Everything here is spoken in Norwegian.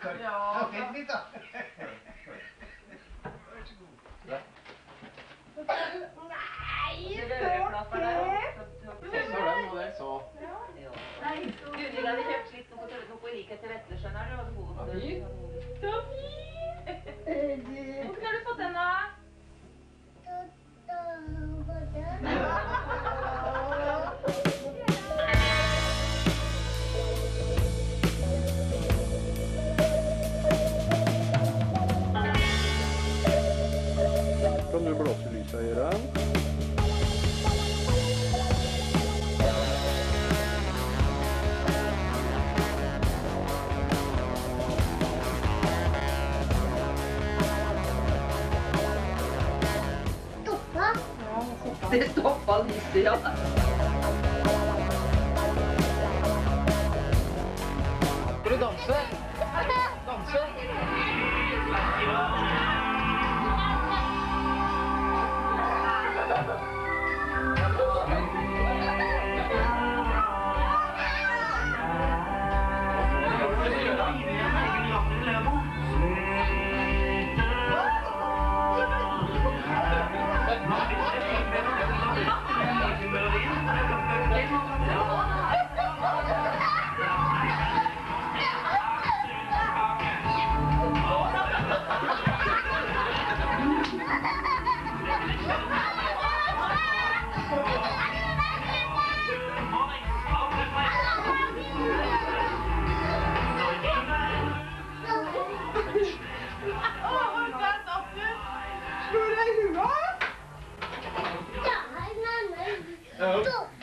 Kari. Ja, Vent litt, da. Vær så god. Søren må det så. Guri hadde kjøpt litt noe, noe i til Vetle, skjønner du. Kan du blåse lyset i Stoppa? Det stoppa lyset, ja. Oh.